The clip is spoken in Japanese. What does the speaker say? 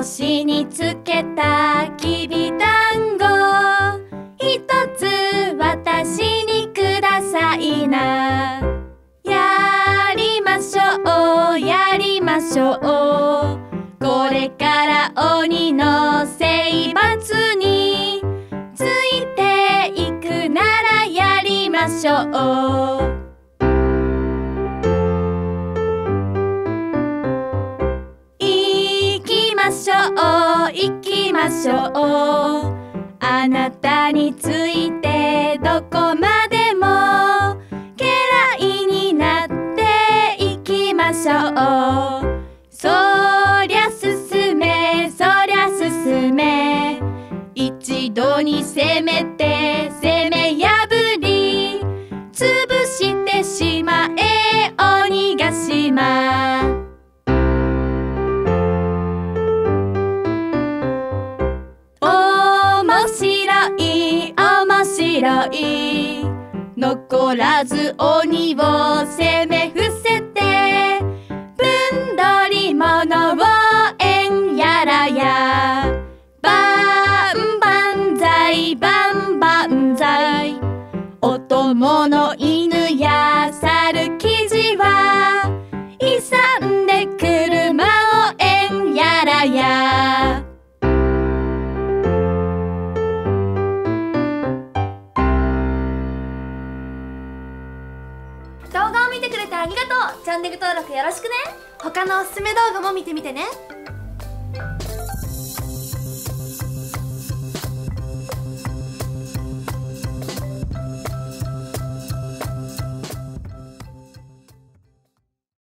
腰につけたきびだんご。一つ私にくださいな。やりましょうやりましょう。これから鬼の征伐についていくならやりましょう。ましょう。行きましょう。あなたについてどこまでも家来になっていきましょう。面白い残らず鬼を攻め伏せてぶんどり物をえんやらやばんばんざいばんばんざいお供の犬動画を見てくれてありがとう。チャンネル登録よろしくね。他のおすすめ動画も見てみてね。